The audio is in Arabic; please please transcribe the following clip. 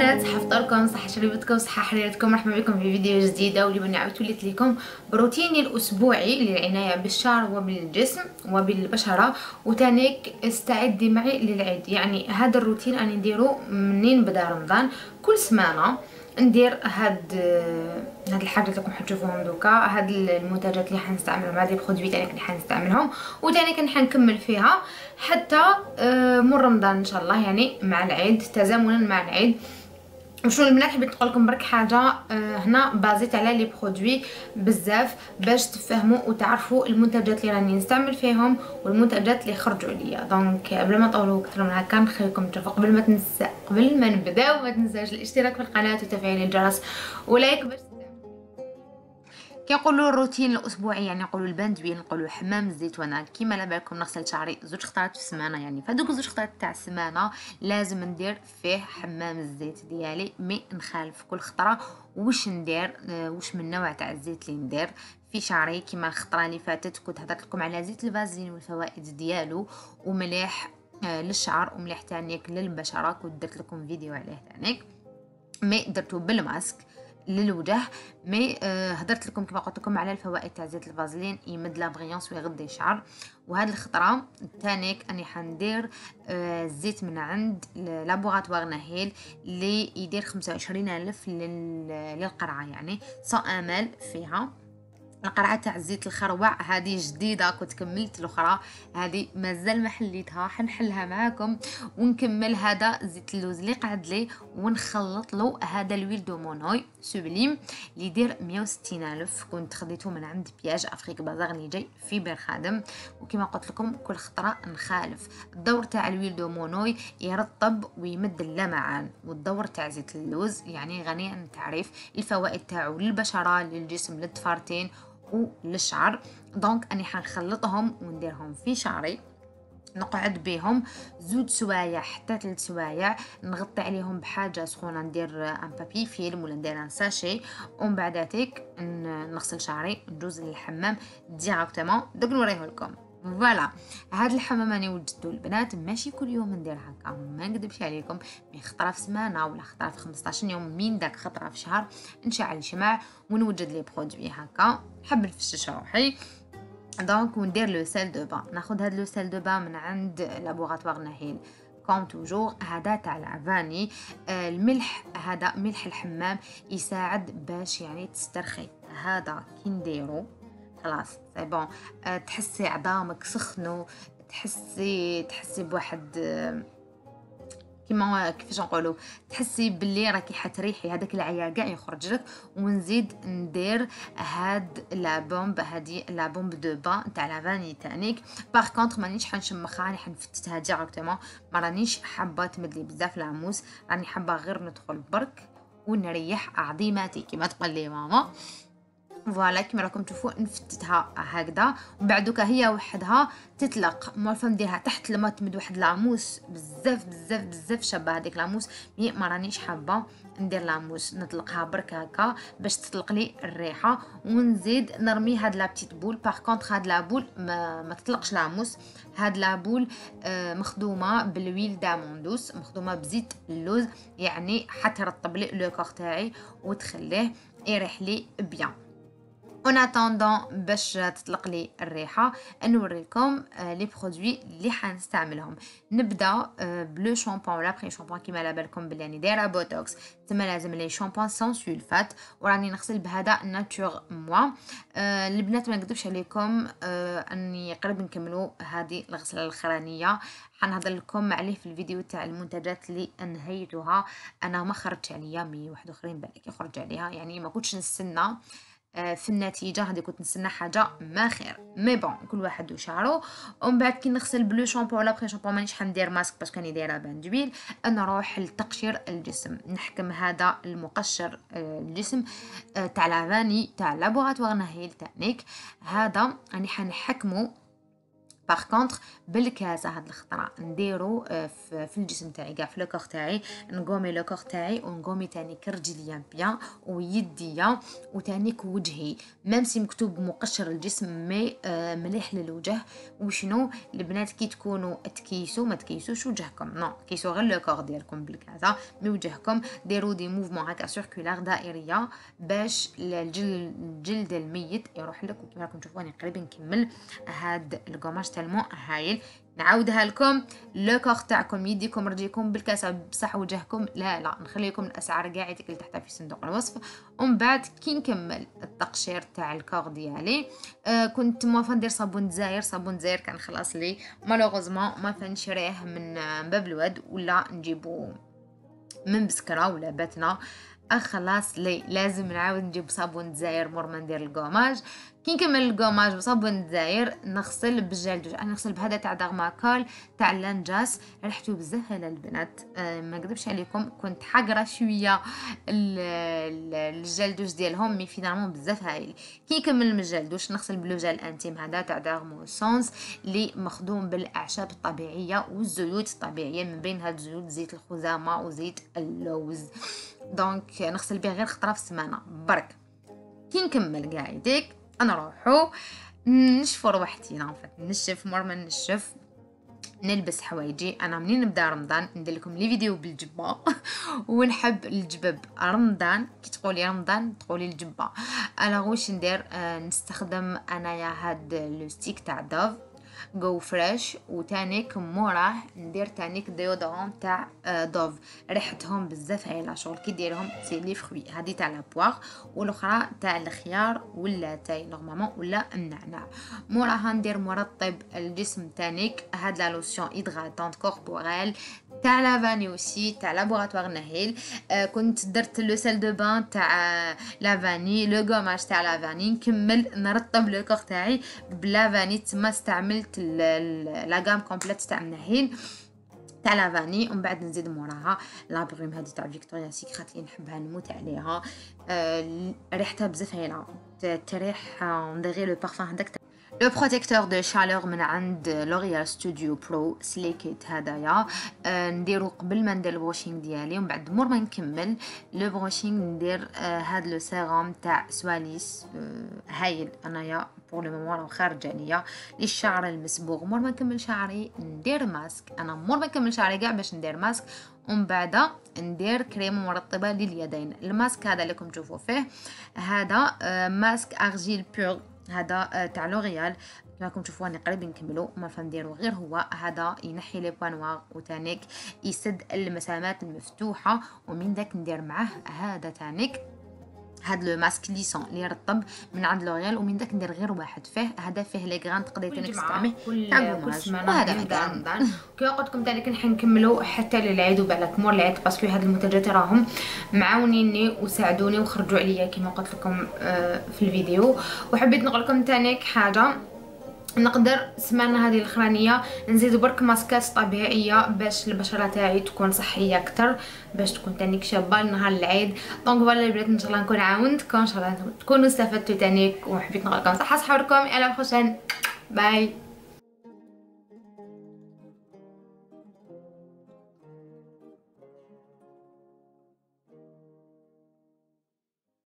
البنات حفطركم صحة شريبتكم صحة حريرتكم مرحبا بكم في فيديو جديدة واللي بني عاودت وليت لكم بروتيني الأسبوعي للعناية بالشعر وبالجسم وبالبشرة. وتانيك استعدي معي للعيد. يعني هذا الروتين أنا نديرو منين بدأ رمضان؟ كل سمانة ندير هاد هاد الحاجات اللي حتشوفوهم دوكا هاد المنتجات اللي حنستعملهم هاد البرودوي تاعي اللي حنستعملهم. وتاني كان حنكمل فيها حتى آه، من رمضان إن شاء الله يعني مع العيد تزامنا مع العيد. وشنو البنات حبيت نقول لكم برك حاجة آه، هنا بازيت على les produits بزاف باش تفهموا وتعرفوا المنتجات اللي راني نستعمل فيهم والمنتجات اللي خرجوا ليا. donc قبل ما نطولوا أكثر من هكا نخليكم تشوفوا قبل ما تنسى قبل ما نبداو ما تنساش الاشتراك في القناة وتفعيل الجرس. و like باش كيقولوا الروتين الأسبوعي يعني نقولوا ال bain d'huile نقولوا حمام الزيت وأنا كيما على بالكم نغسل شعري زوج خطرات في السمانة يعني فهذوك زوج خطرات تاع السمانة لازم ندير فيه حمام الزيت ديالي mais نخالف كل خطرة. واش ندير؟ آه، واش من نوع تاع الزيت اللي ندير؟ في شعري كيما الخطرة اللي فاتت كنت هضرت لكم على زيت الفازلين والفوائد ديالو ومليح آه، للشعر ومليح تانيك للبشرة. كنت درت لكم فيديو عليه تانيك mais درتو بالماسك. للوجه mais آه هضرت لكم كما قلت لكم على الفوائد تاع زيت الفازلين يمد la brillance ويغذي الشعر. وهاد الخطرة تانيك أني حندير آه زيت من عند laboratoire نهيل اللي يدير خمسة وعشرين ألف للقرعة يعني cent ml فيها. القرعه تاع زيت الخروع. هذه جديدة كنت كملت الأخرى. هذه مازال ما حليتها. حنحلها معاكم ونكمل هذا زيت اللوز اللي قعد لي ونخلط له هذا l'huile de monoï sublime اللي يدير 160 ألف. كنت خديته من عند بياج أفريك بازار اللي جاي في بير خادم. وكما قلت لكم كل خطرة نخالف. الدور تاع l'huile de monoï يرطب ويمد اللمعان. والدور تاع زيت اللوز يعني غني عن التعريف. الفوائد تاعو للبشرة للجسم للضفارتين وللشعر donc أني حنخلطهم ونديرهم في شعري. نقعد بهم زوج سوايع حتى ثلاث سوايع. نغطي عليهم بحاجة سخونة ندير ان بابي فيلم ولا ندير ان ساشي ومن بعداتك نغسل شعري ندوز للحمام directement دوك نوريه لكم voilà هاد الحمام راني وجدتو البنات ماشي كل يوم ندير هكا. ما نكذبش عليكم mais خطرة في سمانه ولا خطرة في 15 يوم من داك خطرة في شهر؟ نشعل شمع ونوجد les produits هكا. نحب نفشش روحي. donc وندير le sel de bain ناخذ هاد le sel de bain من عند laboratoire نهيل comme toujours هذا تاع la vanille. آه الملح هذا ملح الحمام يساعد باش يعني تسترخي. هذا كي نديرو. خلاص c'est bon. أه تحسي عظامك سخنوا تحسي تحسي بواحد كيما كيفاش نقولوا تحسي باللي راكي حتريحي هذاك العيا كاع يخرج لك ونزيد ندير هاد la bombe هادي la bombe de bain تاع la vanille تانيك. par contre مانيش حنشمخها راني حنفتتها directement ما رانيش حابة تمدلي بزاف la mousse راني حابة غير ندخل برك ونريح عظيماتي كيما تقول لي ماما. voilà كما راكم تشوفوا نفتتها هكذا. ومن بعد دوكا هي وحدها تطلق. مورفا نديرها تحت الماء تمد واحد la mousse. بزاف بزاف بزاف شابة هذيك la mousse. mais ما رانيش حابة ندير la mousse. نطلقها برك هكا باش تطلق لي الريحة. ونزيد نرمي هاد la petite boule. par contre هاد la boule ما, ما تطلقش la mousse. هاد la boule آه مخدومة ب l'huile d'amande douce. مخدومة بزيت اللوز. يعني حترطب لي le corps تاعي وتخليه يريح لي bien. en attendant باش تطلق لي الريحة نوريكم les produits اللي حنستعملهم. نبدأ ب le shampooing ولا pré-shampooing كيما على بالكم بلي راني دايرة بوتوكس. تما لازم لي shampooing sans sulfate وراني نغسل بهذا Nature Moi البنات ما نكذبش عليكم اني قرب نكملوا هذه الغسلة الأخرانية. حنهضر لكم عليه في الفيديو تاع المنتجات اللي انهيتها أنا ما خرجت عليا mais واحد اخرين بالك يخرج عليها. يعني ما كنتش نستنى. آه، في النتيجة هذه كنت نستنى حاجة ما خير. mais bon كل واحد وشعره ومن بعد كي نغسل ب le shampooing ولا pré-shampooing مانيش حندير masque parce que راني دايره bain d'huile نروح لتقشير الجسم. نحكم هذا المقشر آه، الجسم آه، تاع la vanille تاع laboratoire نهيل تانيك هذا راني حنحكمو par contre بالكاسه هاد الخطرة. نديرو آه، في الجسم تاعي كاع في le corps تاعي. نقومي le corps تاعي ونقومي تانيك رجليا bien ويديا وتاني وجهي même si مكتوب مقشر الجسم mais آه، مليح للوجه. وشنو؟ البنات كي تكونوا تكيسوا ما تكيسوش وجهكم. non كيسوا غير le corps ديالكم بالكاسه mais وجهكم ديروا des mouvements هكا circulaires دائرية باش الجلد الميت يروح لك. وكما راكم تشوفوني قريب نكمل هاد ال gommage tellement هايل نعاودها لكم. le corps تاعكم يديكم رجليكم بالكاسه بصح وجهكم. لا لا نخليكم الأسعار كاع اللي تحت في صندوق الوصف. ومن بعد كي نكمل التقشير تاع ال corps ديالي. آه كنت موالفة ندير صابون دزاير صابون دزاير كان خلاص لي. malheureusement ما فنشريه من باب الواد ولا نجيبو من بسكرة ولا باتنا. خلاص لي لازم نعاود نجيب صابون دزاير مور ما ندير ال gommage كي نكمل ال gommage بصابون دزاير نغسل بال gel douche أنا نغسل بهذا تاع Dermacol تاع لانجاس. ريحته بزاف على البنات. أه ما نكذبش عليكم كنت حقرة شوية الجل ديالهم mais finalement بزاف هايل. كي نكمل من ال gel douche نغسل ب le gel intime هذا تاع دارمو اللي مخدوم بالأعشاب الطبيعية والزيوت الطبيعية من بين هاد الزيوت زيت الخزامة وزيت اللوز. donc نغسل به غير خطرة في السمانة. برك. كي نكمل كاع يديك نروحو نشفو روحتينا نشف مور ما نشف. نلبس حوايجي. أنا منين نبدا رمضان؟ ندير لكم les vidéos بالجبة. ونحب الجبب رمضان. كي تقولي رمضان تقولي الجبة. أنا واش ندير آه نستخدم أنايا هاد le stick تاع Dove go fresh وتانيك موراه ندير تانيك déodorant تاع آه، Dove. ريحتهم بزاف هايله شغل كي ديرهم c'est les fruits. هذه تاع la poire والأخرى تاع الخيار ولا thé normalement ولا النعناع. موراها ندير مرطب الجسم تانيك. هاد la lotion hydratante corporelle. تاع la vanille aussi تاع laboratoire نهيل. آه كنت درت le sel de bain تاع la vanille le gommage تاع la vanille. نكمل نرطب le corps تاعي. ب la vanille تما استعملت la gamme complète تاع النهيل تاع la vanille. ومن بعد نزيد موراها. la brume هذه تاع Victoria's Secret اللي نحبها نموت عليها. آه ريحتها بزاف هايله تريح on dirait le parfum هذاك le protecteur de chaleur من عند L'Oréal Studio Pro Sleek It هدايا. آه نديرو قبل ما ندير ال brushing ديالي ومن بعد مور ما نكمل le brushing ندير آه هاد le sérum تاع سواليس آه هايل أنايا pour le moment خارج عليا. للشعر المصبوغ مور ما نكمل شعري ندير ماسك. أنا مور ما نكمل شعري كاع باش ندير ماسك. ومن بعد ندير كريم مرطبة لليدين. الماسك هذا اللي راكم تشوفوا فيه هذا masque argile pure هذا آه، تاع L'Oréal راكم تشوفوا راني قريب نكملو ما فنديرو غير هو. هذا ينحي les points وتانيك يسد المسامات المفتوحة ومن داك ندير معاه هذا تانيك. هاد le masque lissant اللي رطب من عند L'Oréal ومن داك ندير غير واحد. فيه هذا فيه les grains تقدري تستعمليه تاع كل سمانة وهذا. هذا رمضان كما قلت لكم ذلك نحن نكملوا حتى للعيد وبعد مور العيد parce que هاد المنتجات راهم معاونيني وساعدوني وخرجوا عليا كما قلت لكم آه، في الفيديو. وحبيت نقول لكم ثاني حاجة. نقدر السمانه هذه الإخرانية. نزيد برك ماسكات طبيعية باش البشرة تاعي تكون صحية أكثر باش تكون تانيك شابه لنهار العيد. donc voilà البنات إن شاء الله نكون عاونتكم إن شاء الله تكونوا استفدتوا تانيك وحبيت نقول لكم صحة صحوركم à la prochaine bye.